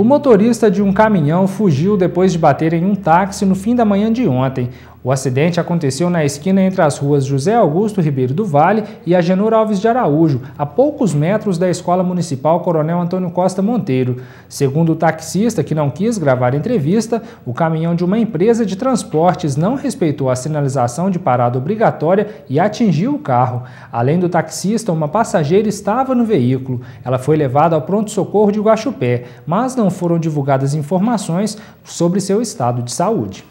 O motorista de um caminhão fugiu depois de bater em um táxi no fim da manhã de ontem. O acidente aconteceu na esquina entre as ruas José Augusto Ribeiro do Vale e Agenor Alves de Araújo, a poucos metros da Escola Municipal Coronel Antônio Costa Monteiro. Segundo o taxista, que não quis gravar entrevista, o caminhão de uma empresa de transportes não respeitou a sinalização de parada obrigatória e atingiu o carro. Além do taxista, uma passageira estava no veículo. Ela foi levada ao pronto-socorro de Guaxupé, mas não foram divulgadas informações sobre seu estado de saúde.